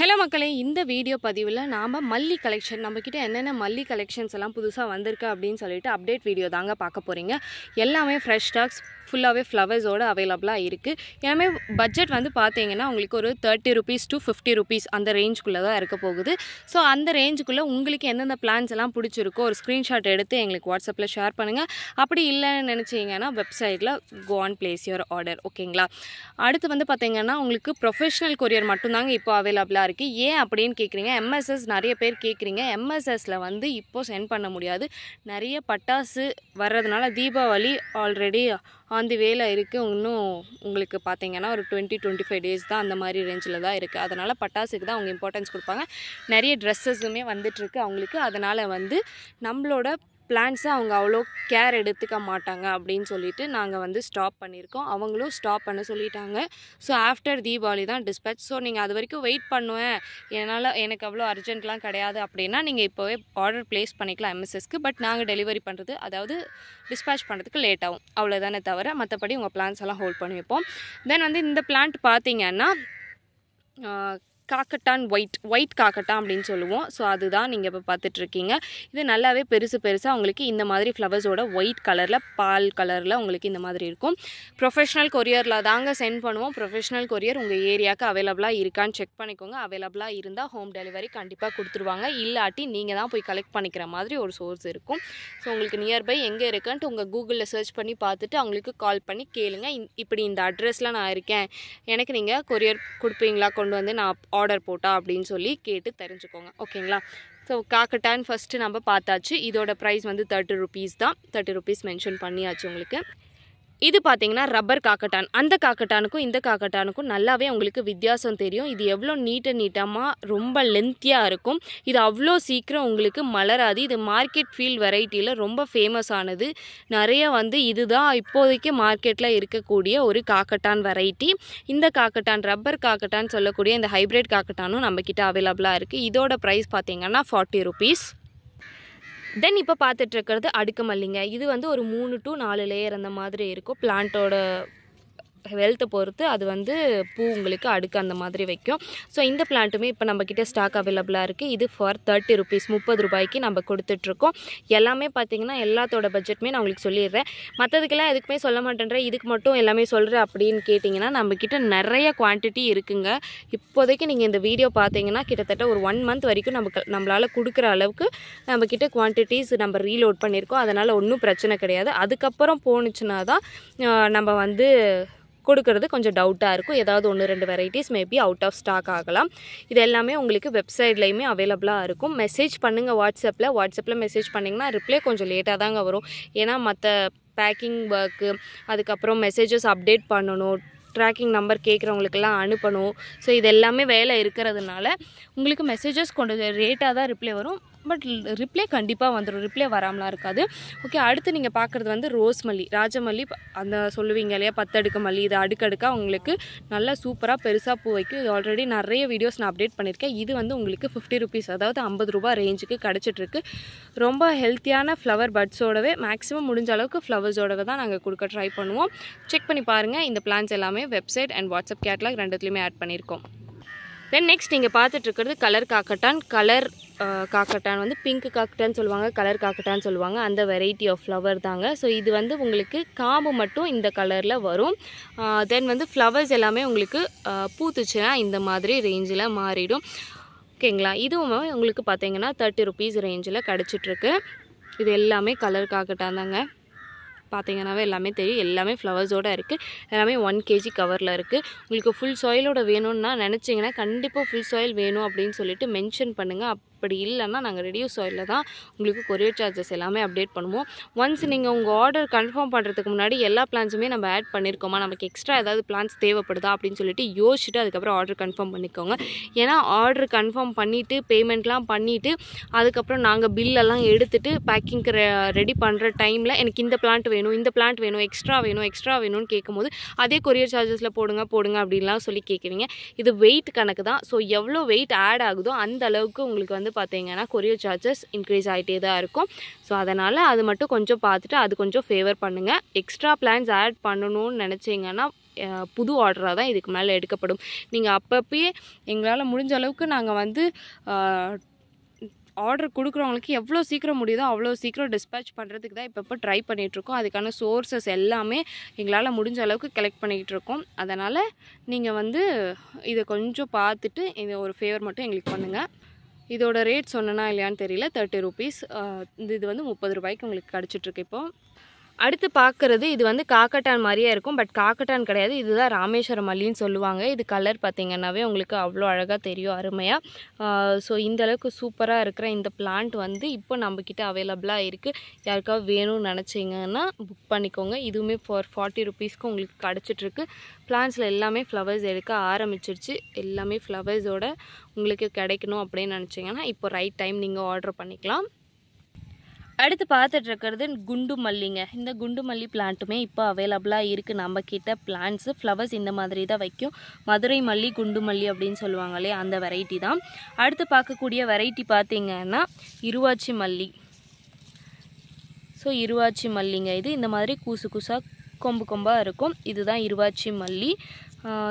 Hello மக்களே இந்த video பதிவில் நாம் மல்லி கலெக்ஷன் நம்மக்கிட்ட என்னென்ன மல்லி கலெக்ஷன்ஸ் எல்லாம் புதுசாக வந்திருக்கு அப்படின்னு சொல்லிட்டு அப்டேட் வீடியோ தாங்க பார்க்க போகிறீங்க எல்லாமே ஃப்ரெஷ் ஸ்டாக்ஸ் ஃபுல்லாகவே ஃப்ளவர்ஸோடு அவைலபிளாக இருக்குது எல்லாமே பட்ஜெட் வந்து பார்த்தீங்கன்னா உங்களுக்கு ஒரு thirty rupees to fifty rupees அந்த ரேஞ்சுக்குள்ளே தான் இருக்க போகுது. ஸோ அந்த ரேஞ்சுக்குள்ளே உங்களுக்கு எந்தெந்த பிளான்ஸ் எல்லாம் பிடிச்சிருக்கோ ஒரு ஸ்க்ரீன்ஷாட் எடுத்து எங்களுக்கு வாட்ஸ்அப்பில் ஷேர் பண்ணுங்கள் அப்படி இல்லைன்னு நினச்சிங்கன்னா வெப்சைட்டில் go on place your order ஓகேங்களா அடுத்து வந்து பார்த்தீங்கன்னா உங்களுக்கு ப்ரொஃபஷனல் கொரியர் மட்டும்தாங்க இப்போ அவைலபிளாக இருக்குது ஏன் அப்படின்னு கேட்குறீங்க எம்எஸ்எஸ் நிறைய பேர் கேட்குறீங்க எம்எஸ்எஸில் வந்து இப்போ சென்ட் பண்ண முடியாது. நிறைய பட்டாசு வர்றதுனால தீபாவளி ஆல்ரெடி ஆன் தி இருக்குது இன்னும் உங்களுக்கு பார்த்தீங்கன்னா ஒரு டுவெண்ட்டி டுவெண்ட்டி ஃபைவ் டேஸ் தான் அந்த மாதிரி ரேஞ்சில் தான் இருக்குது அதனால் பட்டாசுக்கு தான் அவங்க இம்பார்ட்டன்ஸ் கொடுப்பாங்க. நிறைய ட்ரெஸ்ஸஸுமே வந்துட்டுருக்கு அவங்களுக்கு. அதனால் வந்து நம்மளோட பிளான்ஸை அவங்க அவ்வளோ கேர் எடுத்துக்க மாட்டாங்க அப்படின்னு சொல்லிட்டு நாங்கள் வந்து ஸ்டாப் பண்ணியிருக்கோம். அவங்களும் ஸ்டாப் பண்ண சொல்லிட்டாங்க. ஸோ ஆஃப்டர் தீபாவளி தான் டிஸ்பேச். ஸோ நீங்கள் அது வரைக்கும் வெயிட் பண்ணுவேன். என்னால் எனக்கு அவ்வளோ அர்ஜென்ட்லாம் கிடையாது அப்படின்னா நீங்கள் இப்போவே ஆர்டர் ப்ளேஸ் பண்ணிக்கலாம் எம்எஸ்எஸ்க்கு. பட் நாங்கள் டெலிவரி பண்ணுறது அதாவது டிஸ்பேச் பண்ணுறதுக்கு லேட் ஆகும். அவ்வளோதானே தவிர மற்றபடி உங்கள் பிளான்ஸ் எல்லாம் ஹோல்ட் பண்ணி வைப்போம். தென் வந்து இந்த பிளான்ட் பார்த்தீங்கன்னா காக்கட்டான் ஒயிட் ஒயிட் காக்கட்டான் அப்படின்னு சொல்லுவோம். ஸோ அதுதான் நீங்கள் இப்போ பார்த்துட்ருக்கீங்க. இது நல்லாவே பெருசு பெருசாக உங்களுக்கு இந்த மாதிரி ஃப்ளவர்ஸோட ஒயிட் கலரில் பால் கலரில் உங்களுக்கு இந்த மாதிரி இருக்கும். ப்ரொஃபஷனல் கொரியரில் தாங்க சென்ட் பண்ணுவோம். ப்ரொஃபஷனல் கொரியர் உங்கள் ஏரியாவுக்கு அவைலபிளாக இருக்கான்னு செக் பண்ணிக்கோங்க. அவைலபிளாக இருந்தால் ஹோம் டெலிவரி கண்டிப்பாக கொடுத்துருவாங்க. இல்லாட்டி நீங்கள் தான் போய் கலெக்ட் பண்ணிக்கிற மாதிரி ஒரு சோர்ஸ் இருக்கும். ஸோ உங்களுக்கு நியர்பை எங்கே இருக்குன்ட்டு உங்கள் கூகுளில் சர்ச் பண்ணி பார்த்துட்டு அவங்களுக்கு கால் பண்ணி கேளுங்க. இந்- இப்படி இந்த அட்ரஸில் நான் இருக்கேன். எனக்கு நீங்கள் கொரியர் கொடுப்பீங்களா? கொண்டு வந்து நான் ஆர்டர் போட்டா அப்படின்னு சொல்லி கேட்டு தெரிஞ்சுக்கோங்க. ஓகேங்களா ஸோ காக்கட்டான் ஃபஸ்ட்டு நம்ம பார்த்தாச்சு. இதோட ப்ரைஸ் வந்து தேர்ட்டி ருபீஸ் தான். தேர்ட்டி ருபீஸ் மென்ஷன் பண்ணியாச்சு உங்களுக்கு. இது பார்த்தீங்கன்னா ரப்பர் காக்கட்டான். அந்த காக்கட்டானுக்கும் இந்த காக்கட்டானுக்கும் நல்லாவே உங்களுக்கு வித்தியாசம் தெரியும். இது எவ்வளோ நீட்ட நீட்டமாக ரொம்ப லென்த்தியாக இருக்கும். இது அவ்வளோ சீக்கிரம் உங்களுக்கு மலராது. இது மார்க்கெட் ஃபீல் வெரைட்டியில் ரொம்ப ஃபேமஸ் ஆனது. நிறைய வந்து இதுதான் இப்போதைக்கு மார்க்கெட்டில் இருக்கக்கூடிய ஒரு காக்கட்டான் வெரைட்டி இந்த காக்கட்டான் ரப்பர் காக்கட்டான் சொல்லக்கூடிய இந்த ஹைப்ரிட் காக்கட்டானும் நம்மக்கிட்ட அவைலபிளாக இருக்குது இதோட ப்ரைஸ் பார்த்தீங்கன்னா ஃபார்ட்டி ருபீஸ் தென் இப்போ பார்த்துட்டு இருக்கிறது அடுக்கு மல்லிங்க. இது வந்து ஒரு மூணு டு நாலு லேயர் அந்த மாதிரி இருக்கும். பிளான்ட்டோட ஹெல்த்தை பொறுத்து அது வந்து பூ உங்களுக்கு அடுக்கு அந்த மாதிரி வைக்கும். ஸோ இந்த பிளான்ட்டுமே இப்போ நம்மக்கிட்ட ஸ்டாக் அவைலபிளாக இருக்குது இது ஃபார் தேர்ட்டி ருபீஸ் முப்பது ரூபாய்க்கு நம்ம கொடுத்துட்ருக்கோம். எல்லாமே பார்த்தீங்கன்னா எல்லாத்தோட பட்ஜெட்டுமே நான் உங்களுக்கு சொல்லிடுறேன். மற்றதுக்கெல்லாம் எதுக்குமே சொல்ல மாட்டேன்றேன் இதுக்கு மட்டும் எல்லாமே சொல்கிறேன் அப்படின்னு கேட்டிங்கன்னா நம்மக்கிட்ட நிறைய குவான்டிட்டி இருக்குங்க. இப்போதைக்கு நீங்கள் இந்த வீடியோ பார்த்தீங்கன்னா கிட்டத்தட்ட ஒரு ஒன் மந்த் வரைக்கும் நமக்கு நம்மளால் கொடுக்குற அளவுக்கு நம்மக்கிட்ட குவான்டிட்டிஸ் நம்ம ரீலோட் பண்ணியிருக்கோம் அதனால் ஒன்றும் பிரச்சனை கிடையாது. அதுக்கப்புறம் போணுச்சுன்னா தான் நம்ம வந்து கொடுக்கறது கொஞ்சம் டவுட்டாக இருக்கும். ஏதாவது ஒன்று ரெண்டு varieties maybe out of stock ஆகலாம். இது எல்லாமே உங்களுக்கு வெப்சைட்லேயுமே அவைலபிளாக இருக்கும். மெசேஜ் பண்ணுங்கள் வாட்ஸ்அப்பில் வாட்ஸ்அப்பில் மெசேஜ் பண்ணிங்கன்னா ரிப்ளை கொஞ்சம் லேட்டாக தாங்க வரும். ஏன்னா மற்ற பேக்கிங் ஒர்க்கு அதுக்கப்புறம் மெசேஜஸ் அப்டேட் பண்ணணும் ட்ராக்கிங் நம்பர் கேட்குறவங்களுக்கெல்லாம் அனுப்பணும். ஸோ இது எல்லாமே வேலை இருக்கிறதுனால உங்களுக்கு மெசேஜஸ் கொண்டு ரேட்டாக தான் ரிப்ளை வரும். பட் ரிப்ளை கண்டிப்பாக வந்துடும் ரிப்ளை வராமலாம் இருக்காது. ஓகே அடுத்து நீங்கள் பார்க்குறது வந்து ரோஸ் மல்லி ராஜமல்லி அந்த சொல்லுவீங்க இல்லையா? பத்தடுக்கு மல்லி இது அடுக்கடுக்காக உங்களுக்கு நல்லா சூப்பராக பெருசாக பூ வைக்கும் இது ஆல்ரெடி நிறைய வீடியோஸ் நான் அப்டேட் பண்ணியிருக்கேன். இது வந்து உங்களுக்கு ஃபிஃப்டி ருபீஸ் அதாவது ஐம்பது ரூபா ரேஞ்சுக்கு கிடச்சிட்ருக்கு. ரொம்ப ஹெல்த்தியான ஃப்ளவர் பட்ஸோடவே மேக்ஸிமம் முடிஞ்ச அளவுக்கு ஃப்ளவர்ஸோடவே தான் நாங்கள் கொடுக்க ட்ரை பண்ணுவோம். செக் பண்ணி பாருங்கள் இந்த பிளான்ஸ் எல்லாமே வெப்சைட் அண்ட் வாட்ஸ்அப் கேட்லாக் ரெண்டுத்துலேயுமே ஆட் பண்ணியிருக்கோம். தென் நெக்ஸ்ட் நீங்கள் பார்த்துட்ருக்கிறது கலர் காக்கட்டான். கலர் காக்கட்டான் வந்து பிங்க் காக்கட்டான்னு சொல்லுவாங்க கலர் காக்கட்டான்னு சொல்லுவாங்க. அந்த வெரைட்டி ஆஃப் ஃப்ளவர் தாங்க. ஸோ இது வந்து உங்களுக்கு காம்பு மட்டும் இந்த கலரில் வரும். தென் வந்து ஃப்ளவர்ஸ் எல்லாமே உங்களுக்கு பூத்துச்சுன்னா இந்த மாதிரி ரேஞ்சில் மாறிடும். ஓகேங்களா இதுவும் உங்களுக்கு பார்த்தீங்கன்னா தேர்ட்டி ருபீஸ் ரேஞ்சில் கிடச்சிட்ருக்கு இது எல்லாமே கலர் காக்கட்டான் தாங்க. பார்த்தீங்கன்னாவே எல்லாமே தெரியும். எல்லாமே ஃப்ளவர்ஸோடு இருக்குது எல்லாமே ஒன் கேஜி கவரில் இருக்குது உங்களுக்கு ஃபுல் சாயிலோட வேணும்னா நினச்சிங்கன்னா கண்டிப்பாக ஃபுல் சாயில் வேணும் அப்படின்னு சொல்லிட்டு மென்ஷன் பண்ணுங்கள் அப்படி இல்லைன்னா நாங்கள் ரெடியூஸ் ஆயிலில் தான் உங்களுக்கு கொரியர் சார்ஜஸ் எல்லாமே அப்டேட் பண்ணுவோம். ஒன்ஸ் நீங்கள் உங்கள் ஆர்டர் கன்ஃபார்ம் பண்ணுறதுக்கு முன்னாடி எல்லா பிளான்ஸுமே நம்ம ஆட் பண்ணியிருக்கோமா நமக்கு எக்ஸ்ட்ரா ஏதாவது பிளான்ஸ் தேவைப்படுதா? அப்படின்னு சொல்லிட்டு யோசிச்சுட்டு அதுக்கப்புறம் ஆர்டர் கன்ஃபார்ம் பண்ணிக்கோங்க. ஏன்னா ஆர்டர் கன்ஃபார்ம் பண்ணிவிட்டு பேமெண்ட்லாம் பண்ணிவிட்டு அதுக்கப்புறம் நாங்கள் பில்லெல்லாம் எடுத்துகிட்டு பேக்கிங்க்கு ரெடி பண்ணுற டைமில் எனக்கு இந்த பிளான்ட் வேணும் இந்த பிளான்ட் வேணும் எக்ஸ்ட்ரா வேணும் எக்ஸ்ட்ரா வேணும்னு கேட்கும்போது அதே கொரியர் சார்ஜஸில் போடுங்க போடுங்க அப்படின்லாம் சொல்லி கேட்குறீங்க இது வெயிட் கணக்கு தான். ஸோ எவ்வளோ வெயிட் ஆட் ஆகுதோ அந்த அளவுக்கு உங்களுக்கு வந்து பார்த்தீங்கன்னா கொரியர் சார்ஜஸ் இன்க்ரீஸ் ஆகிட்டே தான் இருக்கும். ஸோ அதனால் அது மட்டும் கொஞ்சம் பார்த்துட்டு அது கொஞ்சம் ஃபேவர் பண்ணுங்கள் எக்ஸ்ட்ரா பிளான்ஸ் ஆட் பண்ணணும்னு நினச்சிங்கன்னா புது ஆர்டராக தான் இதுக்கு மேலே எடுக்கப்படும். நீங்கள் அப்பப்பயே எங்களால் முடிஞ்ச அளவுக்கு நாங்கள் வந்து ஆர்டர் கொடுக்குறவங்களுக்கு எவ்வளோ சீக்கிரம் முடியுதோ அவ்வளோ சீக்கிரம் டிஸ்பேச் பண்ணுறதுக்கு தான் இப்போ இப்போ ட்ரை பண்ணிகிட்ருக்கோம் அதுக்கான சோர்ஸஸ் எல்லாமே எங்களால் முடிஞ்ச அளவுக்கு கலெக்ட் பண்ணிக்கிட்டு இருக்கோம். அதனால் நீங்கள் வந்து இதை கொஞ்சம் பார்த்துட்டு இதை ஒரு ஃபேவர் மட்டும் எங்களுக்கு பண்ணுங்கள் இதோட ரேட் சொன்னனா இல்லையான்னு தெரியல தேர்ட்டி ருபீஸ் இது வந்து முப்பது ரூபாய்க்கு உங்களுக்கு கிடச்சிட்ருக்கு இப்போது அடுத்து பார்க்குறது இது வந்து காக்கட்டான் மாதிரியே இருக்கும். பட் காக்கட்டான் கிடையாது. இதுதான் ராமேஸ்வரம் மல்லின்னு சொல்லுவாங்க. இது கலர் பார்த்தீங்கன்னாவே உங்களுக்கு அவ்வளோ அழகாக தெரியும் அருமையாக ஸோ இந்தளவுக்கு சூப்பராக இருக்கிற இந்த பிளான்ட் வந்து இப்போ நம்மக்கிட்ட அவைலபிளாக இருக்குது யாருக்காவது வேணும்னு நினச்சிங்கன்னா புக் பண்ணிக்கோங்க. இதுவுமே ஃபார் ஃபார்ட்டி ருபீஸ்க்கு உங்களுக்கு கிடச்சிட்ருக்கு. பிளான்ஸில் எல்லாமே ஃப்ளவர்ஸ் எடுக்க ஆரம்பிச்சிருச்சு. எல்லாமே ஃப்ளவர்ஸோட உங்களுக்கு கிடைக்கணும் அப்படின்னு நினச்சிங்கன்னா இப்போ ரைட் டைம் நீங்கள் ஆர்டர் பண்ணிக்கலாம். அடுத்து பார்த்துட்டு இருக்கிறது குண்டு மல்லிங்க. இந்த குண்டு மல்லி பிளான்ட்டுமே இப்போ அவைலபிளாக இருக்குது நம்ம கிட்ட பிளான்ட்ஸு ஃப்ளவர்ஸ் இந்த மாதிரி தான் வைக்கும். மதுரை மல்லி குண்டு மல்லி அப்படின்னு சொல்லுவாங்களே அந்த வெரைட்டி தான். அடுத்து பார்க்கக்கூடிய வெரைட்டி பார்த்தீங்கன்னா இருவாச்சி மல்லி. ஸோ இருவாச்சி மல்லிங்க இது. இந்த மாதிரி கூசு கூசாக கொம்பு கொம்பாக இருக்கும். இதுதான் இருவாச்சி மல்லி.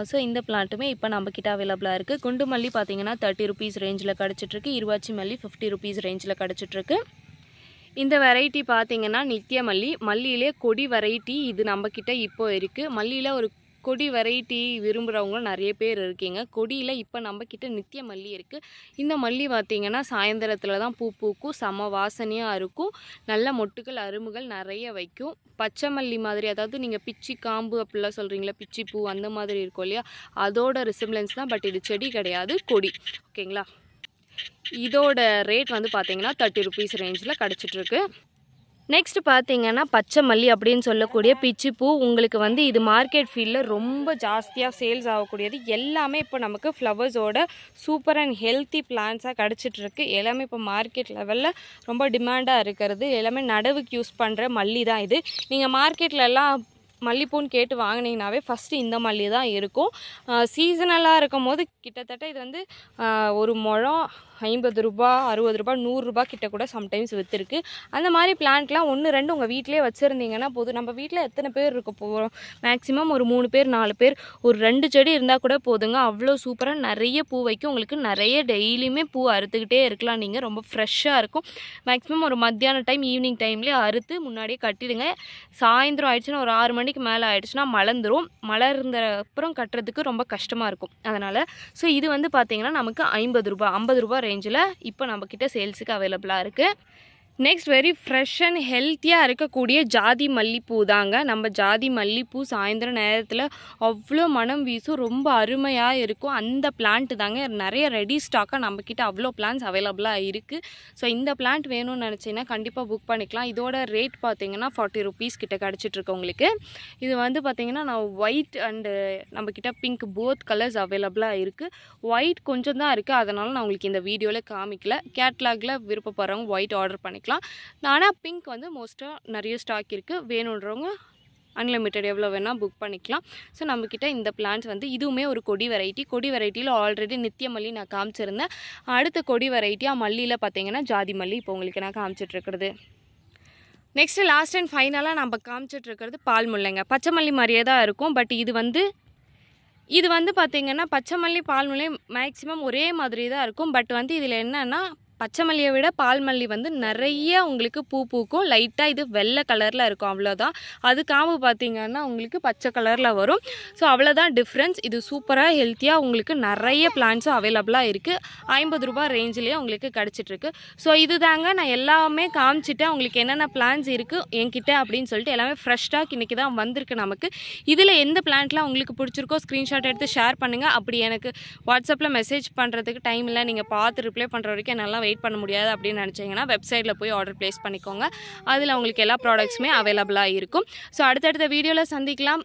ஸோ இந்த பிளான்ட்டுமே இப்போ நம்மக்கிட்ட அவைலபிளாக இருக்குது குண்டு மல்லி பார்த்தீங்கன்னா தேர்ட்டி ருபீஸ் ரேஞ்சில் கிடச்சிட்ருக்கு இருவாச்சி மல்லி ஃபிஃப்டி ருபீஸ் ரேஞ்சில் கிடச்சிட்ருக்கு இந்த வெரைட்டி பார்த்தீங்கன்னா நித்திய மல்லி மல்லியிலே கொடி வெரைட்டி இது நம்மக்கிட்ட இப்போ இருக்குது மல்லியில் ஒரு கொடி வெரைட்டி விரும்புகிறவங்களும் நிறைய பேர் இருக்கீங்க. கொடியில் இப்போ நம்மக்கிட்ட நித்திய மல்லி இருக்குது இந்த மல்லி பார்த்திங்கன்னா சாயந்தரத்தில் தான் பூ பூக்கும். செம வாசனையாக இருக்கும். நல்ல மொட்டுகள் அரும்புகள் நிறைய வைக்கும். பச்சை மல்லி மாதிரி அதாவது நீங்கள் பிச்சி காம்பு அப்படிலாம் சொல்கிறீங்களா பிச்சி பூ அந்த மாதிரி இருக்கும் இல்லையா? அதோட ரிசிம்லன்ஸ் தான். பட் இது செடி கிடையாது கொடி. ஓகேங்களா? இதோட ரேட் வந்து பார்த்தீங்கன்னா தேர்ட்டி ருபீஸ் ரேஞ்சில் கிடச்சிட்ருக்கு நெக்ஸ்ட் பார்த்தீங்கன்னா பச்சை மல்லி அப்படின்னு சொல்லக்கூடிய பிச்சிப்பூ உங்களுக்கு வந்து இது மார்க்கெட் ஃபீல்டில் ரொம்ப ஜாஸ்தியாக சேல்ஸ் ஆகக்கூடியது. எல்லாமே இப்போ நமக்கு ஃப்ளவர்ஸோட சூப்பர் அண்ட் ஹெல்த்தி பிளான்ஸாக கிடச்சிட்ருக்கு எல்லாமே இப்போ மார்க்கெட் லெவலில் ரொம்ப டிமாண்டாக இருக்கிறது. எல்லாமே நடவுக்கு யூஸ் பண்ணுற மல்லி தான் இது. நீங்கள் மார்க்கெட்லலாம் மல்லிப்பூன்னு கேட்டு வாங்கினீங்கனாவே ஃபஸ்ட்டு இந்த மல்லி தான் இருக்கும். சீசனலாக இருக்கும் போது கிட்டத்தட்ட இது வந்து ஒரு முழம் ஐம்பது ரூபா அறுபது ரூபா நூறுரூபா கிட்ட கூட சம்டைம்ஸ் விற்றுருக்கு அந்த மாதிரி பிளான்ட்லாம் ஒன்று ரெண்டு உங்கள் வீட்டிலே வச்சுருந்தீங்கன்னா போதும். நம்ம வீட்டில் எத்தனை பேர் இருக்க போகிறோம் மேக்ஸிமம் ஒரு மூணு பேர் நாலு பேர். ஒரு ரெண்டு செடி இருந்தால் கூட போதுங்க. அவ்வளோ சூப்பராக நிறைய பூ வைக்கும். உங்களுக்கு நிறைய டெய்லியுமே பூ அறுத்துக்கிட்டே இருக்கலாம். நீங்கள் ரொம்ப ஃப்ரெஷ்ஷாக இருக்கும். மேக்ஸிமம் ஒரு மத்தியான டைம் ஈவினிங் டைம்லேயே அறுத்து முன்னாடியே கட்டிடுங்க. சாயந்தரம் ஆயிடுச்சுன்னா ஒரு ஆறு மணிக்கு மேலே ஆயிடுச்சுன்னா மலர்ந்துரும். மலர்ந்த அப்புறம் கட்டுறதுக்கு ரொம்ப கஷ்டமாக இருக்கும். அதனால் ஸோ இது வந்து பார்த்தீங்கன்னா நமக்கு ஐம்பது ரூபாய் ஐம்பது ரூபாய் ரேஞ்சில் இப்போ நம்மக்கிட்ட சேல்ஸுக்கு அவைலபிளாக இருக்குது நெக்ஸ்ட் வெரி ஃப்ரெஷ் அண்ட் ஹெல்த்தியாக இருக்கக்கூடிய ஜாதி மல்லிப்பூ தாங்க. நம்ம ஜாதி மல்லிப்பூ சாயந்தரம் நேரத்தில் அவ்வளோ மனம் வீசும் ரொம்ப அருமையாக இருக்கும். அந்த பிளான்ட் தாங்க. நிறைய ரெடி ஸ்டாக்காக நம்மக்கிட்ட அவ்வளோ பிளான்ஸ் அவைலபிளாக இருக்குது ஸோ இந்த பிளான்ட் வேணும்னு நினச்சிங்கன்னா கண்டிப்பாக புக் பண்ணிக்கலாம். இதோட ரேட் பார்த்தீங்கன்னா ஃபார்ட்டி ருபீஸ் கிட்ட கிடச்சிட்ருக்கு உங்களுக்கு. இது வந்து பார்த்திங்கன்னா நான் ஒயிட் அண்டு நம்மக்கிட்ட பிங்க் போத் கலர்ஸ் அவைலபிளாக இருக்குது ஒயிட் கொஞ்சம் தான் இருக்குது அதனால் நான் உங்களுக்கு இந்த வீடியோவில் காமிக்கல. கேட்லாகில் விருப்பப்படுறவங்க ஒயிட் ஆர்டர் பண்ணிக்கலாம். ஆனால் பிங்க் வந்து மோஸ்ட்டாக நிறைய ஸ்டாக் இருக்குது வேணுன்றவங்க அன்லிமிட்டெட் எவ்வளோ வேணால் புக் பண்ணிக்கலாம். ஸோ நம்மக்கிட்ட இந்த பிளான்ஸ் வந்து இதுவுமே ஒரு கொடி வெரைட்டி. கொடி வெரைட்டியில் ஆல்ரெடி நித்திய மல்லி நான் காமிச்சிருந்தேன். அடுத்த கொடி வெரைட்டியாக மல்லியில் பார்த்தீங்கன்னா ஜாதி மல்லி இப்போ உங்களுக்கு நான் காமிச்சிட்ருக்கிறது. நெக்ஸ்ட்டு லாஸ்ட் அண்ட் ஃபைனலாக நம்ம காமிச்சிட்டு இருக்கிறது பால் முல்லைங்க பச்சை மல்லி மாதிரியே தான் இருக்கும். பட் இது வந்து இது வந்து பார்த்திங்கன்னா பச்சை மல்லி பால் முல்லை மேக்ஸிமம் ஒரே மாதிரி தான் இருக்கும். பட் வந்து இதில் என்னென்னா பச்சை மல்லியை விட பால் மல்லி வந்து நிறைய உங்களுக்கு பூ பூக்கும். லைட்டாக இது வெள்ளை கலரில் இருக்கும் அவ்வளோதான் அது காம்பு பார்த்தீங்கன்னா உங்களுக்கு பச்சை கலரில் வரும். ஸோ அவ்வளோதான் டிஃப்ரென்ஸ் இது சூப்பராக ஹெல்த்தியாக உங்களுக்கு நிறைய பிளான்ஸும் அவைலபிளாக இருக்குது ஐம்பது ரூபாய் ரேஞ்சிலேயே உங்களுக்கு கிடச்சிட்ருக்கு ஸோ இது தாங்க நான் எல்லாமே காமிச்சிட்டேன். உங்களுக்கு என்னென்ன பிளான்ஸ் இருக்குது என்கிட்ட அப்படின்னு சொல்லிட்டு எல்லாமே ஃப்ரெஷ் ஸ்டாக் இன்றைக்கி தான் வந்திருக்கு நமக்கு. இதில் எந்த பிளான்ட்லாம் உங்களுக்கு பிடிச்சிருக்கோ ஸ்க்ரீன்ஷாட் எடுத்து ஷேர் பண்ணுங்கள் அப்படி எனக்கு வாட்ஸ்அப்பில் மெசேஜ் பண்ணுறதுக்கு டைம் இல்லை. நீங்கள் பார்த்து ரிப்ளை பண்ணுற வரைக்கும் நல்லா வெயிட் பண்ண முடியாது அப்படின்னு நினச்சிங்கன்னா வெப்சைட்டில் போய் ஆர்டர் ப்ளேஸ் பண்ணிக்கோங்க. அதில் உங்களுக்கு எல்லா ப்ராடக்ட்ஸுமே அவைலபிளாக இருக்கும். ஸோ அடுத்தடுத்த வீடியோவில் சந்திக்கலாம்.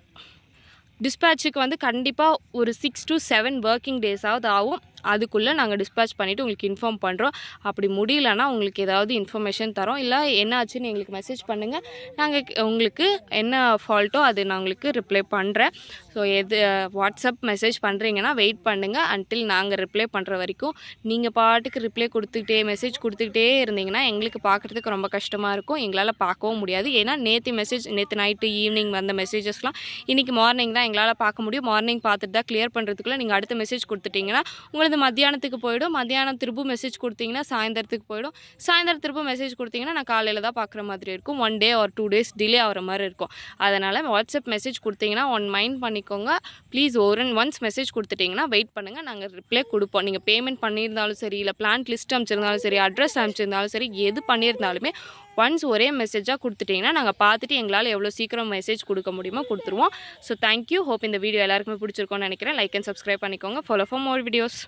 டிஸ்பேட்சுக்கு வந்து கண்டிப்பாக ஒரு சிக்ஸ் டு செவன் ஒர்க்கிங் டேஸாவது ஆகும். அதுக்குள்ளே நாங்கள் டிஸ்பேச் பண்ணிவிட்டு உங்களுக்கு இன்ஃபார்ம் பண்ணுறோம் அப்படி முடியலன்னா உங்களுக்கு ஏதாவது இன்ஃபர்மேஷன் தரோம். இல்லை என்ன ஆச்சுன்னு எங்களுக்கு மெசேஜ் பண்ணுங்கள் நாங்கள் உங்களுக்கு என்ன ஃபால்ட்டோ அது நான் உங்களுக்கு ரிப்ளை பண்ணுறேன் ஸோ எது வாட்ஸ்அப் மெசேஜ் பண்ணுறீங்கன்னா வெயிட் பண்ணுங்கள் அன்டில் நாங்கள் ரிப்ளை பண்ணுற வரைக்கும் நீங்கள் பாட்டுக்கு ரிப்ளை கொடுத்துக்கிட்டே மெசேஜ் கொடுத்துக்கிட்டே இருந்தீங்கன்னா எங்களுக்கு பார்க்குறதுக்கு ரொம்ப கஷ்டமாக இருக்கும். எங்களால் பார்க்கவும் முடியாது. ஏன்னா நேற்று மெசேஜ் நேற்று நைட்டு ஈவினிங் வந்த மெசேஜஸ்லாம் இன்றைக்கி மார்னிங் தான் எங்களால் பார்க்க முடியும். மார்னிங் பார்த்துட்டு தான் கிளியர் பண்ணுறதுக்குள்ளே நீங்கள் அடுத்த மெசேஜ் கொடுத்துட்டிங்கன்னா உங்களுக்கு உங்களது மத்தியானத்துக்கு போயிடும். மத்தியானம் திரும்ப மெசேஜ் கொடுத்தீங்கன்னா சாயந்தரத்துக்கு போயிடும். சாயந்தரம் திரும்ப மெசேஜ் கொடுத்தீங்கன்னா நான் காலையில் தான் பார்க்குற மாதிரி இருக்கும். One day or two days delay ஆகிற மாதிரி இருக்கும். அதனால் வாட்ஸ்அப் மெசேஜ் கொடுத்தீங்கன்னா ஒன் மைண்ட் பண்ணிக்கோங்க. ப்ளீஸ் ஒரு ஒன்ஸ் மெசேஜ் கொடுத்துட்டிங்கன்னா வெயிட் பண்ணுங்கள் நாங்கள் ரிப்ளை கொடுப்போம். நீங்கள் பேமெண்ட் பண்ணியிருந்தாலும் சரி இல்லை பிளான் லிஸ்ட் அனுப்பிச்சிருந்தாலும் சரி அட்ரஸ் அமைச்சிருந்தாலும் சரி எது பண்ணியிருந்தாலுமே ஒன்ஸ் ஒரே மெசேஜாக கொடுத்துட்டிங்கன்னா நாங்கள் பார்த்துட்டு எங்களால் எவ்வளோ சீக்கிரம் மெசேஜ் கொடுக்க முடியுமோ கொடுத்துருவோம். ஸோ தேங்க்யூ ஹோப் இந்த வீடியோ எல்லாருக்குமே பிடிச்சிருக்கோன்னு நினைக்கிறேன். லைக் அண்ட் சப்ஸ்கிரைப் பண்ணிக்கோங்க. Follow for more videos